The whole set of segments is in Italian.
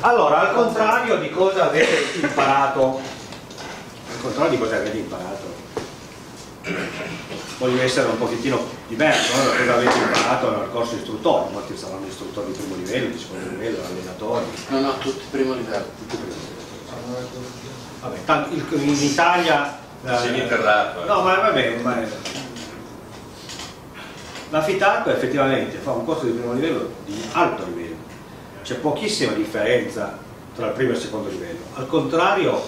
Allora, al contrario di cosa avete imparato, al contrario di cosa avete imparato, voglio essere un pochettino diverso no? da cosa avete imparato nel corso istruttorio, molti saranno istruttori di primo livello, di secondo livello, allenatori. No, no, tutti primo livello. Tutti primo livello. Vabbè, tanto, in Italia... Eh, Semiterrato. No, ma vabbè, ma la FITARCO effettivamente fa un corso di primo livello di alto livello, c'è pochissima differenza tra il primo e il secondo livello, al contrario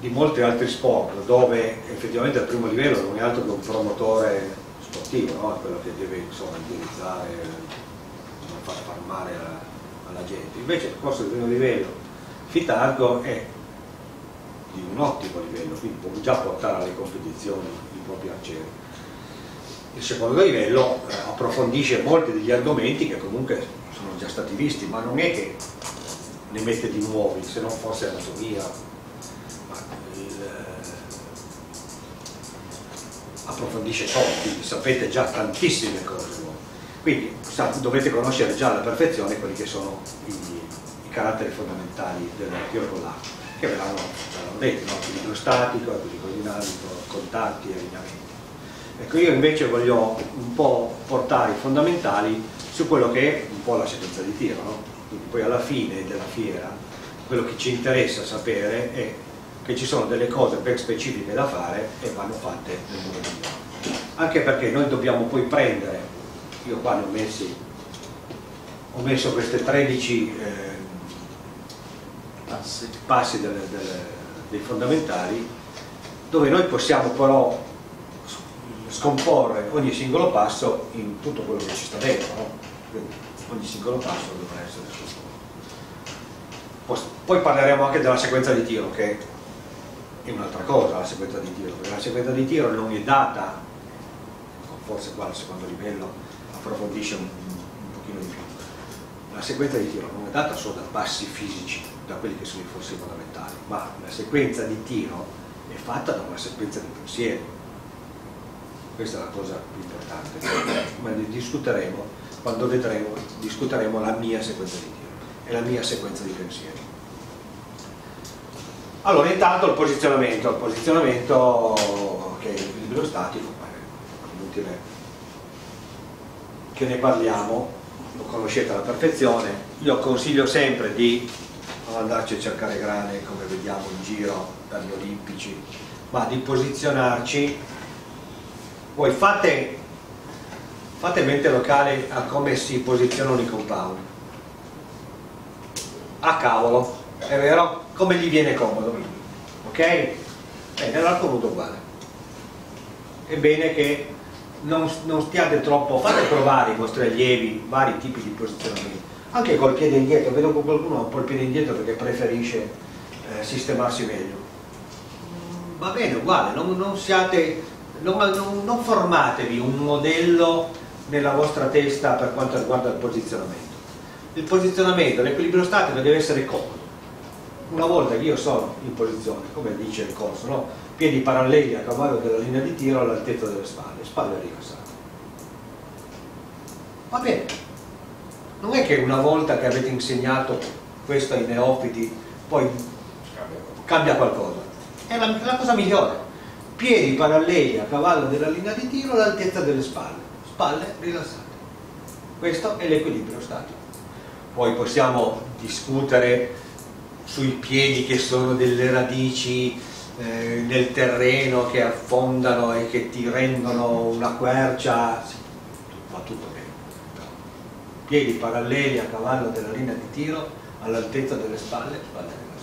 di molti altri sport dove effettivamente il primo livello non è altro che un promotore sportivo, no? quello che deve insomma, indirizzare, non far far male alla, alla gente, invece il corso di primo livello FITARCO è di un ottimo livello, quindi può già portare alle competizioni i propri arcieri il secondo livello eh, approfondisce molti degli argomenti che comunque sono già stati visti, ma non è che ne mette di nuovi, se non fosse anatomia. Il, eh, approfondisce solo, quindi sapete già tantissime cose. Quindi sa, dovete conoscere già alla perfezione quelli che sono i, i caratteri fondamentali del tiro con l'acqua, che verranno, verranno detti, no? equilibrio statico, equilibrio dinamico, contatti, allineamenti. Ecco, io invece voglio un po' portare i fondamentali su quello che è un po' la sequenza di tiro, no? Quindi poi alla fine della fiera quello che ci interessa sapere è che ci sono delle cose ben specifiche da fare e vanno fatte nel modo migliore. Anche perché noi dobbiamo poi prendere, io qua ne ho messi, ho messo queste 13 eh, passi, passi delle, delle, dei fondamentali, dove noi possiamo però scomporre ogni singolo passo in tutto quello che ci sta dentro, no? quindi ogni singolo passo dovrà essere scomporto. Poi parleremo anche della sequenza di tiro, che è un'altra cosa la sequenza di tiro, perché la sequenza di tiro non è data, forse qua al secondo livello approfondisce un, un pochino di più, la sequenza di tiro non è data solo da passi fisici, da quelli che sono i forse fondamentali, ma la sequenza di tiro è fatta da una sequenza di pensieri questa è la cosa più importante, ma ne discuteremo quando vedremo, discuteremo la mia sequenza di tiro e la mia sequenza di pensieri. Allora intanto il posizionamento, il posizionamento che è il libro statico, è inutile che ne parliamo, lo conoscete alla perfezione, io consiglio sempre di non andarci a cercare grane come vediamo in giro per gli olimpici, ma di posizionarci voi fate, fate mente locale a come si posizionano i compound. A cavolo, è vero? Come gli viene comodo. Ok? Bene, l'arco nudo uguale. È bene che non, non, stiate troppo, fate provare i vostri allievi vari tipi di posizionamento. Anche col piede indietro, vedo che qualcuno ha un po' il piede indietro perché preferisce eh, sistemarsi meglio. Va bene, uguale, non, non siate non, non, non formatevi un modello nella vostra testa per quanto riguarda il posizionamento. Il posizionamento, l'equilibrio statico deve essere comodo. Una volta che io sono in posizione, come dice il corso, no? piedi paralleli a cavallo della linea di tiro all'altezza delle spalle, spalle rilassate. Va bene. Non è che una volta che avete insegnato questo ai neofiti poi cambia qualcosa. È la, la cosa migliore piedi paralleli a cavallo della linea di tiro all'altezza delle spalle, spalle rilassate. Questo è l'equilibrio statico. Poi possiamo discutere sui piedi che sono delle radici eh, nel terreno che affondano e che ti rendono una quercia, sì, va tutto bene. Piedi paralleli a cavallo della linea di tiro all'altezza delle spalle, spalle rilassate.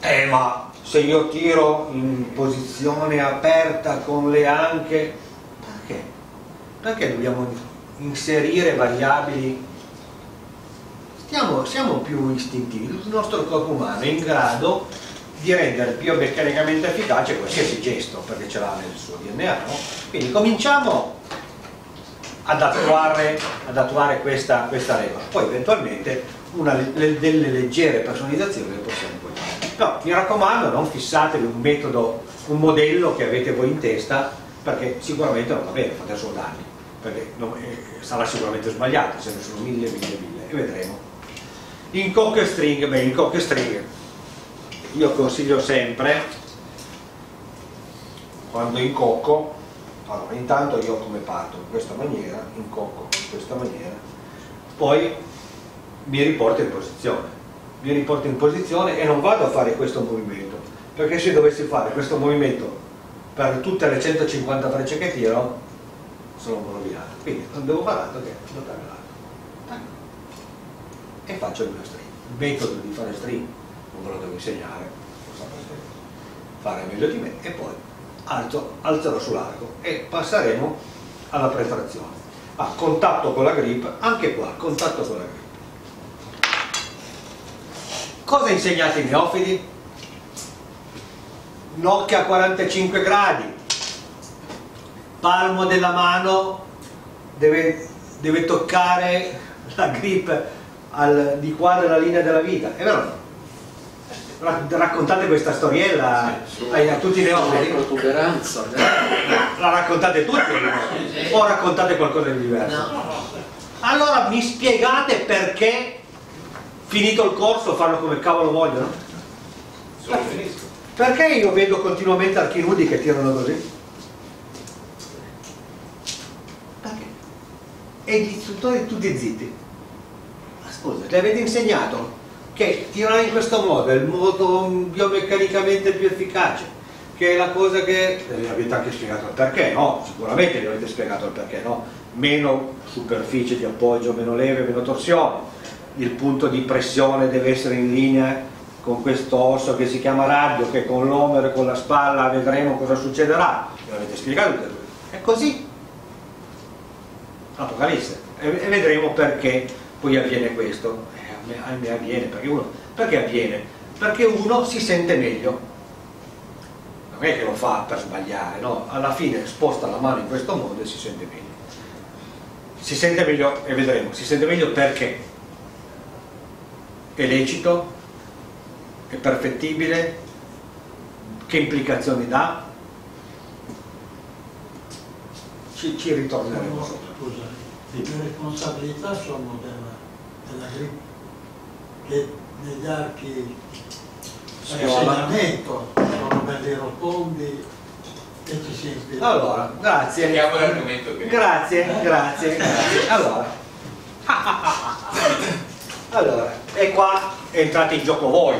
Eh ma se io tiro in posizione aperta con le anche, perché? Perché dobbiamo inserire variabili? Stiamo, siamo più istintivi, il nostro corpo umano è in grado di rendere più meccanicamente efficace qualsiasi gesto, perché ce l'ha nel suo DNA, no? Quindi cominciamo ad attuare, ad attuare questa, questa regola, poi eventualmente una, delle leggere personalizzazioni le possiamo. No, mi raccomando, non fissatevi un metodo, un modello che avete voi in testa, perché sicuramente non va bene, fate solo danni. perché non, eh, sarà sicuramente sbagliato, ce ne sono mille, mille, mille, e vedremo. In cock string, beh, in cock string io consiglio sempre, quando incocco, allora intanto io come parto in questa maniera, incocco in questa maniera, poi mi riporto in posizione, mi riporto in posizione e non vado a fare questo movimento, perché se dovessi fare questo movimento per tutte le 150 frecce che tiro, sono rovinato. Quindi non devo fare altro che buttare l'arco. E faccio il mio string. Il metodo di fare string non ve lo devo insegnare, lo saprete fare meglio di me, e poi alzo, alzerò sull'arco e passeremo alla pretrazione. Ah, contatto con la grip, anche qua, contatto con la grip. Cosa insegnate i neofiti? Nocchia a 45 gradi, palmo della mano deve, deve toccare la grip al, di qua della linea della vita, è vero? Raccontate questa storiella sì, ai, a tutti i neofiti? protuberanza. La raccontate tutti o raccontate qualcosa di diverso? No. Allora mi spiegate perché finito il corso fanno come cavolo vogliono? Perché io vedo continuamente archi nudi che tirano così? e gli istruttori tutti zitti. Ma scusa, ti avete insegnato che tirare in questo modo è il modo biomeccanicamente più efficace, che è la cosa che... Vi avete anche spiegato il perché, no? Sicuramente vi avete spiegato il perché, no? Meno superficie di appoggio, meno leve, meno torsione, il punto di pressione deve essere in linea con questo osso che si chiama radio, che con l'omero e con la spalla vedremo cosa succederà. Vi avete spiegato? È così, Apocalisse e vedremo perché poi avviene questo eh, a, me, avviene perché uno, perché avviene? perché uno si sente meglio non è che lo fa per sbagliare no? alla fine sposta la mano in questo modo e si sente meglio si sente meglio e vedremo si sente meglio perché è lecito è perfettibile che implicazioni dà ci, ci ritorneremo sopra scusa, le mie responsabilità sono della, della grip, che negli archi a insegnamento sono belli rotondi e ci si ispira. Allora, grazie. Andiamo all'argomento che... Grazie, grazie, grazie. Allora. allora, e qua entrate in gioco voi.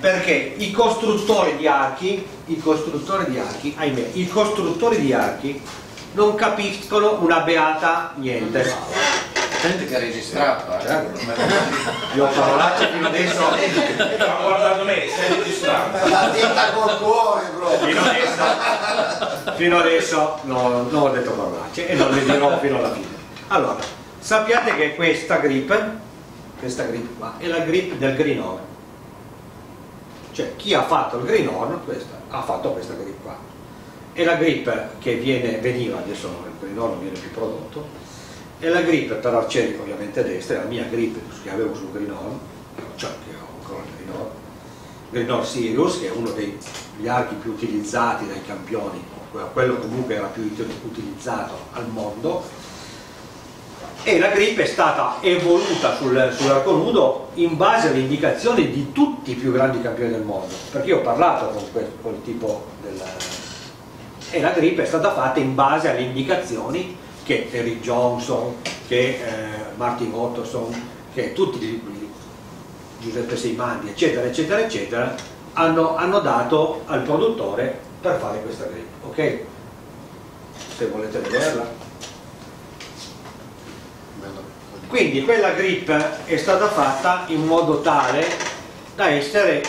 Perché i costruttori di archi, i costruttori di archi, ahimè, i costruttori di archi non capiscono una beata niente. Senti che registrata, eh? Io ho parolacce fino adesso. Sta guardando me, stai registrando. La dita col cuore, bro. Fino adesso, fino adesso no, non ho detto parolacce e non le dirò fino alla fine. Allora, sappiate che questa grip, questa grip qua, è la grip del green horn. Cioè chi ha fatto il green horn, questa, ha fatto questa grip qua e la grip che viene, veniva, adesso il non viene più prodotto, e la grip per arcieri ovviamente destra, la mia grip che avevo sul Greenhorn, cioè che ho ancora il Greenhorn, Greenhorn Sirius che è uno degli archi più utilizzati dai campioni, quello comunque era più utilizzato al mondo, e la grip è stata evoluta sul, sull'arco nudo in base alle indicazioni di tutti i più grandi campioni del mondo, perché io ho parlato con quel, quel tipo del e la grip è stata fatta in base alle indicazioni che Eric Johnson, che eh, Martin Ottoson, che tutti Giuseppe Seimandi, eccetera, eccetera, eccetera, hanno, hanno dato al produttore per fare questa grip, ok? Se volete vederla. Quindi quella grip è stata fatta in modo tale da essere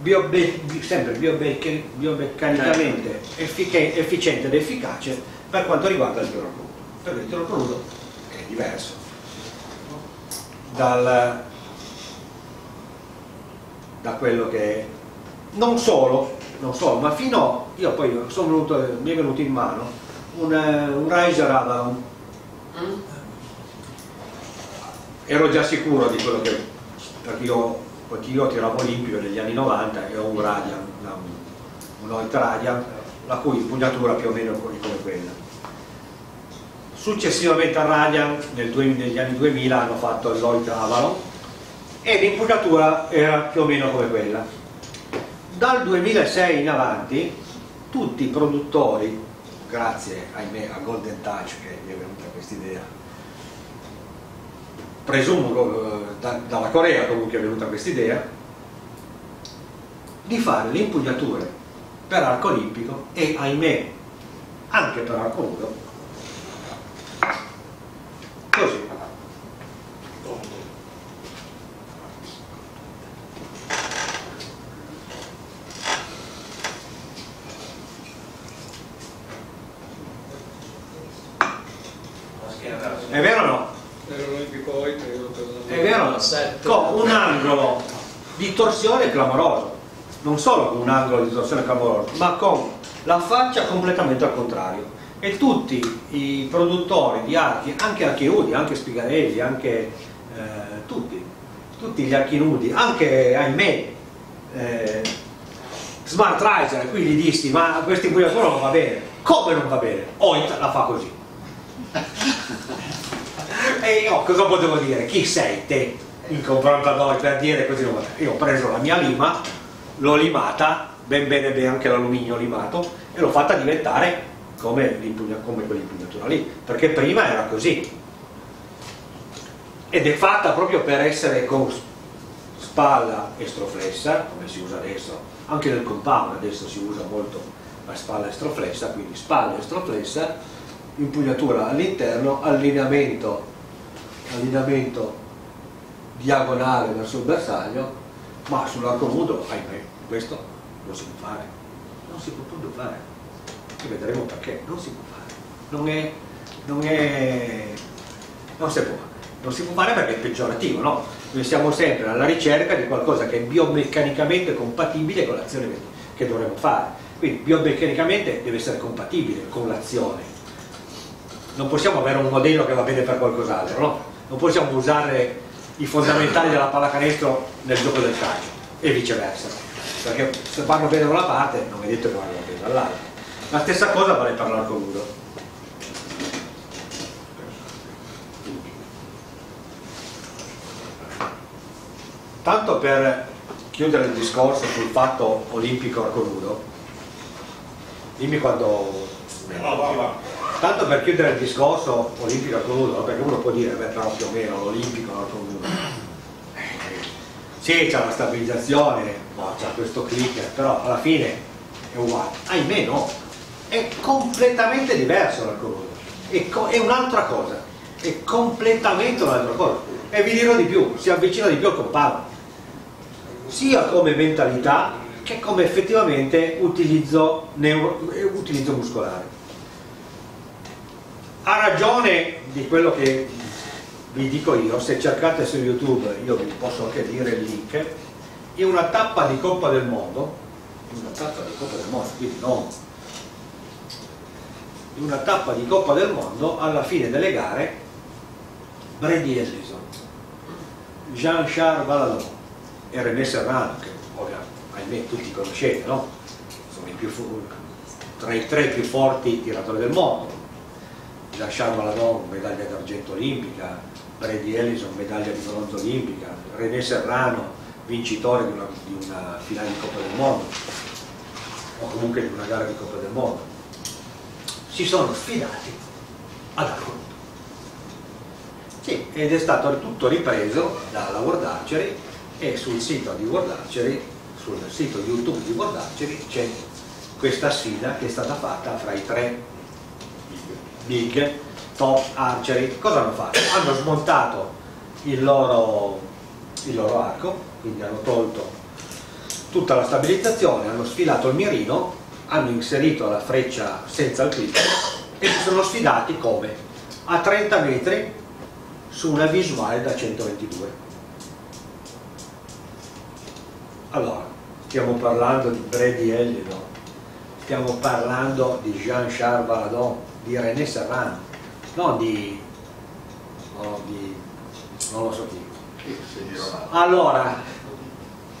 biobe, sempre biomeccanicamente effic efficiente ed efficace per quanto riguarda il tiro crudo. Perché il tiro crudo è diverso dal, da quello che è. Non solo, non solo, ma fino, io poi sono venuto, mi è venuto in mano un, un Riser Avalon. Mm. Ero già sicuro di quello che, perché io perché io tiravo olimpico negli anni 90 e ho un Radian, un Hoyt Radian, la cui impugnatura più o meno è come quella. successivamente a Radian negli anni 2000 hanno fatto Lloyd Avalon e l'impugnatura era più o meno come quella. Dal 2006 in avanti tutti i produttori, grazie ahimè a Golden Touch che gli è venuta questa idea, presumo eh, da- dalla Corea comunque è venuta questa idea, di fare le impugnature per arco olimpico e ahimè anche per arco nudo così è vero o no? È vero con un angolo di torsione clamoroso. Non solo con un angolo di torsione clamoroso ma con la faccia completamente al contrario. E tutti i produttori di archi anche archi nudi, anche spigarelli anche eh, tutti tutti gli archi nudi anche ahimè eh, Smart Riser qui gli dissi ma questo impugnatura non va bene. Come non va bene? Oit la fa così e io cosa potevo dire? Chi sei te in confronto a noi per dire così? Io ho preso la mia lima, l'ho limata, ben bene bene anche l'alluminio limato, e l'ho fatta diventare come, come quell'impugnatura lì, perché prima era così. Ed è fatta proprio per essere con spalla estroflessa, come si usa adesso, anche nel compound adesso si usa molto la spalla estroflessa, quindi spalla estroflessa, impugnatura all'interno, allineamento, allineamento diagonale verso il bersaglio, ma sull'arco nudo, ahimè, questo non si può fare, non si può proprio fare, e vedremo perché, non si può fare, non è, non è, non si può, non si può fare perché è peggiorativo, no? Noi siamo sempre alla ricerca di qualcosa che è biomeccanicamente compatibile con l'azione che- dovremmo fare, quindi biomeccanicamente deve essere compatibile con l'azione, non possiamo avere un modello che va bene per qualcos'altro, no? Non possiamo usare i fondamentali della pallacanestro nel gioco del calcio e viceversa, perché se vanno bene da una parte non è detto che vanno bene dall'altra. La stessa cosa vale per l'arco nudo. Tanto per chiudere il discorso sul fatto olimpico arco nudo, dimmi quando Tanto per chiudere il discorso olimpico no? perché uno può dire, beh però più o meno l'olimpico nudo. Eh, Sì, c'è la stabilizzazione, no, c'è questo clicker, però alla fine è uguale. Ahimè no, è completamente diverso l'arco nudo, è, co- è un'altra cosa, è completamente un'altra cosa. E vi dirò di più, si avvicina di più al compound, sia come mentalità che come effettivamente utilizzo, neuro- eh, utilizzo muscolare. Ha ragione di quello che vi dico io, se cercate su YouTube, io vi posso anche dire il link, in una tappa di Coppa del Mondo, in una tappa di Coppa del Mondo, quindi non in una tappa di Coppa del Mondo, alla fine delle gare, Brady Ellison, Jean-Charles Valadon e René Serrano, che ovviamente, ahimè tutti conoscete, no? Sono i più tra i tre più forti tiratori del mondo, Jean-Charles Valadon, medaglia d'argento olimpica, Brady Ellison, medaglia di bronzo olimpica, René Serrano, vincitore di una, di una finale di Coppa del Mondo, o comunque di una gara di Coppa del Mondo, si sono sfidati ad nudo. Sì, ed è stato tutto ripreso dalla World Archery e sul sito di World Archery, sul sito YouTube di World Archery c'è questa sfida che è stata fatta fra i tre big top archery cosa hanno fatto? hanno smontato il loro, il loro arco quindi hanno tolto tutta la stabilizzazione hanno sfilato il mirino hanno inserito la freccia senza il clip e si sono sfidati come? a 30 metri su una visuale da 122 allora stiamo parlando di Brady Ellison stiamo parlando di Jean-Charles Valadon di René Serrano, non di, no, di non lo so chi. Allora,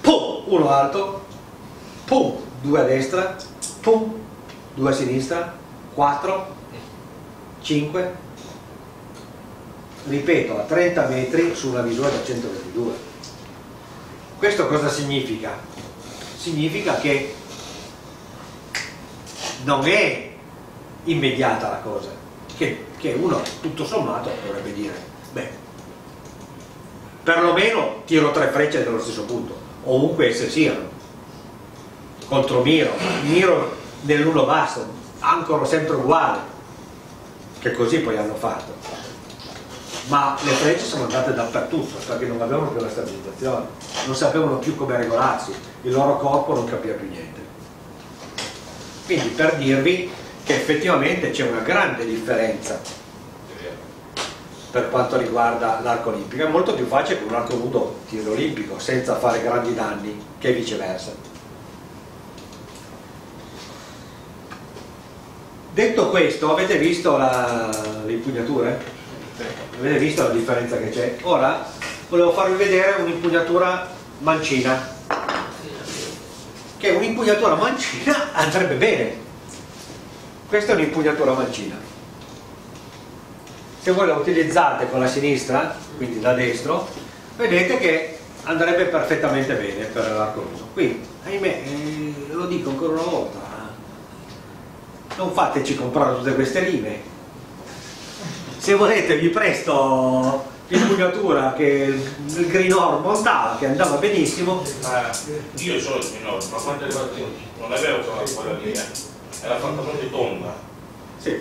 pum, uno alto, pum, due a destra, pum, due a sinistra, quattro, cinque, ripeto, a 30 metri su una misura da 122. Questo cosa significa? Significa che non è immediata la cosa, che, che uno tutto sommato dovrebbe dire, beh, perlomeno tiro tre frecce dallo stesso punto, ovunque esse siano, contromiro, miro nell'uno basso, ancora sempre uguale, che così poi hanno fatto. Ma le frecce sono andate dappertutto perché non avevano più la stabilizzazione, non sapevano più come regolarsi, il loro corpo non capiva più niente. Quindi per dirvi che effettivamente c'è una grande differenza per quanto riguarda l'arco olimpico. È molto più facile con un arco nudo tiro olimpico senza fare grandi danni che viceversa. Detto questo, avete visto le impugnature? Avete visto la differenza che c'è? Ora volevo farvi vedere un'impugnatura mancina. Che un'impugnatura mancina andrebbe bene. Questa è un'impugnatura mancina. Se voi la utilizzate con la sinistra, quindi da destro, vedete che andrebbe perfettamente bene per l'arco nudo. Qui, ahimè, eh, lo dico ancora una volta, non fateci comprare tutte queste linee. Se volete vi presto l'impugnatura che il Greenor montava, che andava benissimo, Ma io so il minore, ma quando è arrivato non avevo trovato quella linea, era fatta proprio tonda. sì,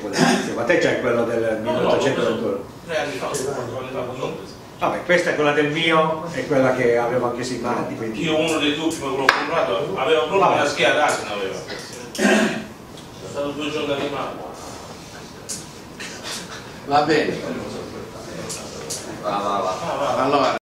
ma te c'è quello del No, no, 1821. Tre anni fa, quando è arrivato tonda. Vabbè, questa è quella del mio e quella che avevo anche sì mani, quindi... Io uno dei dubbi che l'ho comprato aveva proprio una schia d'asino aveva. Sono stato due giorni animato. Va bene. Va, va, va. Allora.